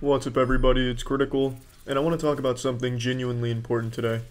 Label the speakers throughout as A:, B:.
A: What's up, everybody? It's Critical, and I want to talk about something genuinely important today.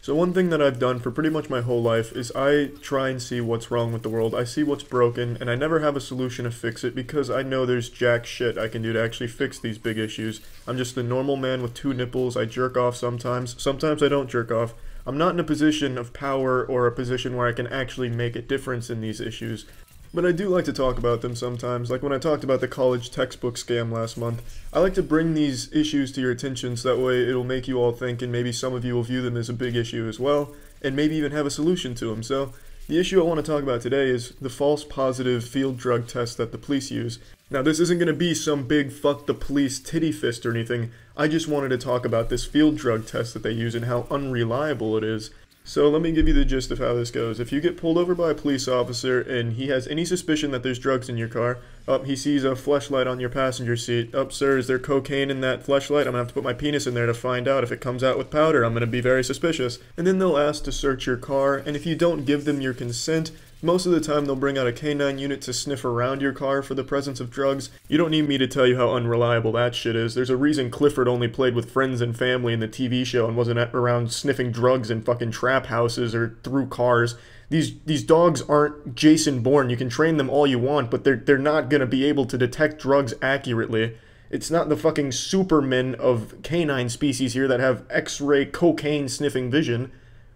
A: So, one thing that I've done for pretty much my whole life is I try and see what's wrong with the world. I see what's broken, and I never have a solution to fix it because I know there's jack shit I can do to actually fix these big issues. I'm just a normal man with two nipples. I jerk off sometimes. Sometimes I don't jerk off. I'm not in a position of power or a position where I can actually make a difference in these issues. But I do like to talk about them sometimes, like when I talked about the college textbook scam last month. I like to bring these issues to your attention so that way it'll make you all think and maybe some of you will view them as a big issue as well, and maybe even have a solution to them. So, the issue I want to talk about today is the false positive field drug test that the police use. Now, this isn't going to be some big fuck the police titty fist or anything. I just wanted to talk about this field drug test that they use and how unreliable it is. So let me give you the gist of how this goes. If you get pulled over by a police officer and he has any suspicion that there's drugs in your car, up he sees a flashlight on your passenger seat. Up, sir, is there cocaine in that flashlight? I'm gonna have to put my penis in there to find out. If it comes out with powder, I'm gonna be very suspicious. And then they'll ask to search your car, and if you don't give them your consent, most of the time, they'll bring out a canine unit to sniff around your car for the presence of drugs. You don't need me to tell you how unreliable that shit is. There's a reason Clifford only played with friends and family in the TV show and wasn't around sniffing drugs in fucking trap houses or through cars. These these dogs aren't Jason Bourne. You can train them all you want, but they're they're not gonna be able to detect drugs accurately. It's not the fucking supermen of canine species here that have X-ray cocaine sniffing vision.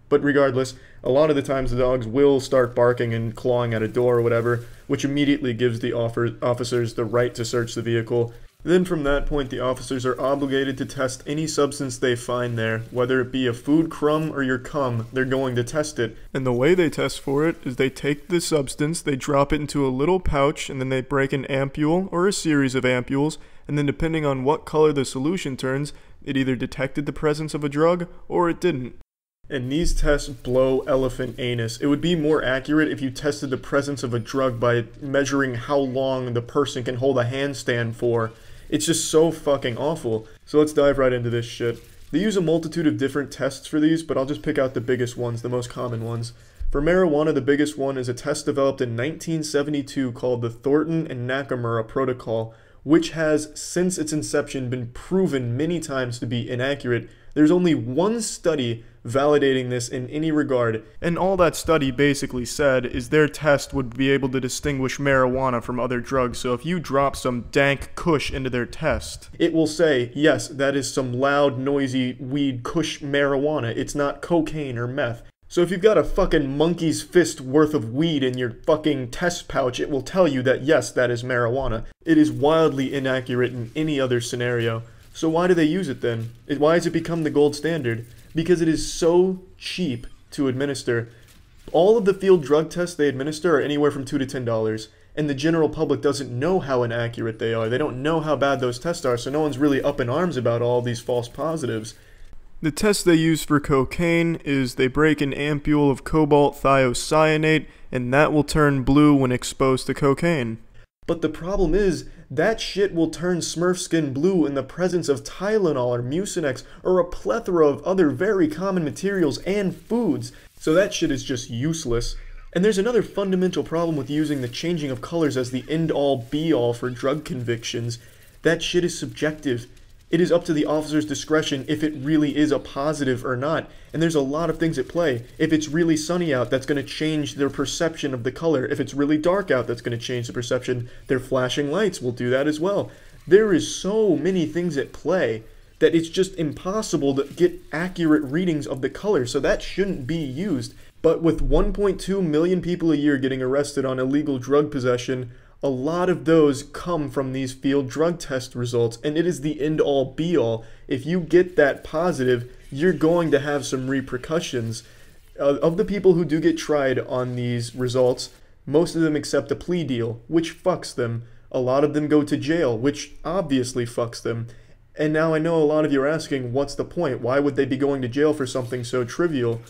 A: But regardless, a lot of the times the dogs will start barking and clawing at a door or whatever, which immediately gives the officers the right to search the vehicle. Then from that point, the officers are obligated to test any substance they find there, whether it be a food crumb or your cum, they're going to test it. And the way they test for it is they take the substance, they drop it into a little pouch, and then they break an ampule or a series of ampules, and then depending on what color the solution turns, it either detected the presence of a drug or it didn't. And these tests blow elephant anus. It would be more accurate if you tested the presence of a drug by measuring how long the person can hold a handstand for. It's just so fucking awful. So let's dive right into this shit. They use a multitude of different tests for these, but I'll just pick out the biggest ones, the most common ones. For marijuana, the biggest one is a test developed in 1972 called the Thornton and Nakamura Protocol, which has, since its inception, been proven many times to be inaccurate. There's only one study validating this in any regard. And all that study basically said is their test would be able to distinguish marijuana from other drugs. So if you drop some dank kush into their test, it will say, yes, that is some loud, noisy weed kush marijuana. It's not cocaine or meth. So if you've got a fucking monkey's fist worth of weed in your fucking test pouch, it will tell you that yes, that is marijuana. It is wildly inaccurate in any other scenario. So why do they use it then? Why has it become the gold standard? because it is so cheap to administer. All of the field drug tests they administer are anywhere from two to ten dollars, and the general public doesn't know how inaccurate they are. They don't know how bad those tests are, so no one's really up in arms about all these false positives. The test they use for cocaine is they break an ampule of cobalt thiocyanate, and that will turn blue when exposed to cocaine. But the problem is, that shit will turn Smurf skin blue in the presence of Tylenol or Mucinex or a plethora of other very common materials and foods. So that shit is just useless. And there's another fundamental problem with using the changing of colors as the end-all be-all for drug convictions. That shit is subjective. It is up to the officer's discretion if it really is a positive or not. And there's a lot of things at play. If it's really sunny out, that's going to change their perception of the color. If it's really dark out, that's going to change the perception. Their flashing lights will do that as well. There is so many things at play that it's just impossible to get accurate readings of the color, so that shouldn't be used. But with 1.2 million people a year getting arrested on illegal drug possession, a lot of those come from these field drug test results, and it is the end all be all. If you get that positive, you're going to have some repercussions. Uh, of the people who do get tried on these results, most of them accept a plea deal, which fucks them. A lot of them go to jail, which obviously fucks them. And now I know a lot of you are asking, what's the point? Why would they be going to jail for something so trivial?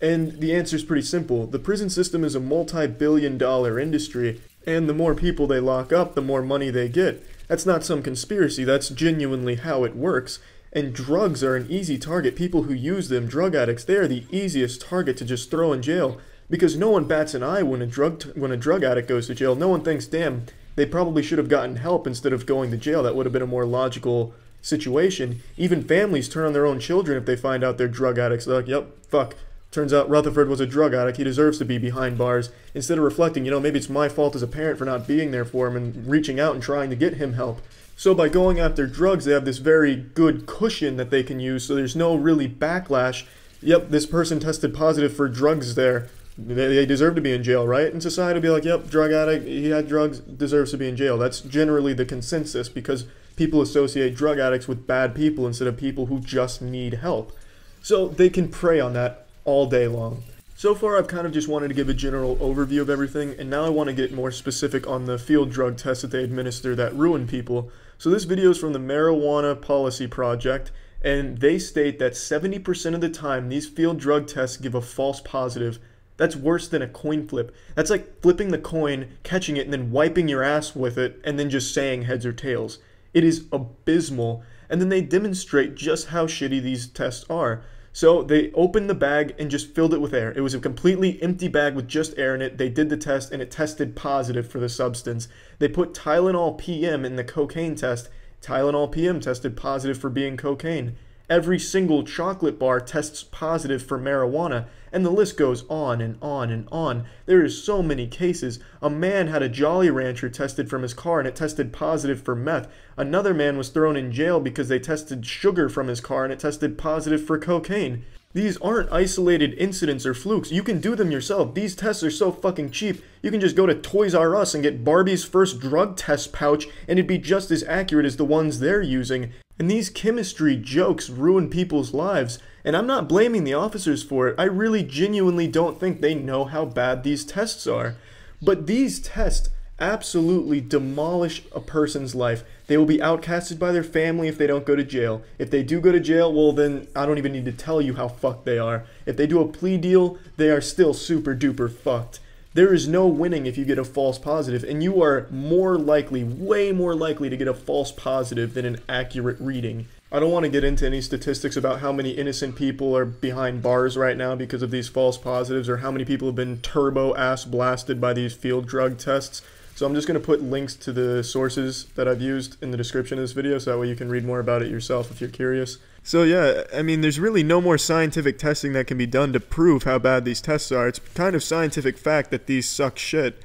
A: And the answer is pretty simple. The prison system is a multi billion dollar industry, and the more people they lock up, the more money they get. That's not some conspiracy, that's genuinely how it works. And drugs are an easy target. People who use them, drug addicts, they are the easiest target to just throw in jail. Because no one bats an eye when a drug when a drug addict goes to jail. No one thinks, damn, they probably should have gotten help instead of going to jail. That would have been a more logical situation. Even families turn on their own children if they find out they're drug addicts. They're like, yep, fuck. Turns out Rutherford was a drug addict. He deserves to be behind bars. Instead of reflecting, you know, maybe it's my fault as a parent for not being there for him and reaching out and trying to get him help. So by going after drugs, they have this very good cushion that they can use so there's no really backlash. Yep, this person tested positive for drugs there. They, deserve to be in jail, right? And society will be like, yep, drug addict, he had drugs, deserves to be in jail. That's generally the consensus because people associate drug addicts with bad people instead of people who just need help. So they can prey on that all day long. So far, I've kind of just wanted to give a general overview of everything, and now I want to get more specific on the field drug tests that they administer that ruin people. So this video is from the Marijuana Policy Project, and they state that 70% of the time these field drug tests give a false positive. That's worse than a coin flip. That's like flipping the coin, catching it, and then wiping your ass with it, and then just saying heads or tails. It is abysmal, and then they demonstrate just how shitty these tests are. So they opened the bag and just filled it with air. It was a completely empty bag with just air in it. They did the test and it tested positive for the substance. They put Tylenol PM in the cocaine test. Tylenol PM tested positive for being cocaine. Every single chocolate bar tests positive for marijuana, and the list goes on and on and on. There is so many cases. A man had a Jolly Rancher tested from his car and it tested positive for meth. Another man was thrown in jail because they tested sugar from his car and it tested positive for cocaine. These aren't isolated incidents or flukes. You can do them yourself. These tests are so fucking cheap. You can just go to Toys R Us and get Barbie's first drug test pouch and it'd be just as accurate as the ones they're using. And these chemistry jokes ruin people's lives. And I'm not blaming the officers for it. I really genuinely don't think they know how bad these tests are. But these tests absolutely demolish a person's life. They will be outcasted by their family if they don't go to jail. If they do go to jail, well, then I don't even need to tell you how fucked they are. If they do a plea deal, they are still super duper fucked. There is no winning if you get a false positive, and you are more likely, way more likely to get a false positive than an accurate reading. I don't want to get into any statistics about how many innocent people are behind bars right now because of these false positives or how many people have been turbo ass blasted by these field drug tests. So I'm just going to put links to the sources that I've used in the description of this video so that way you can read more about it yourself if you're curious. So yeah, I mean, there's really no more scientific testing that can be done to prove how bad these tests are. It's kind of scientific fact that these suck shit.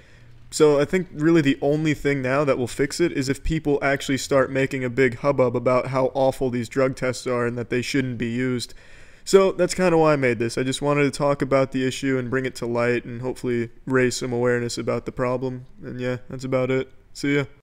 A: So I think really the only thing now that will fix it is if people actually start making a big hubbub about how awful these drug tests are and that they shouldn't be used. So that's kind of why I made this. I just wanted to talk about the issue and bring it to light and hopefully raise some awareness about the problem. And yeah, that's about it. See ya.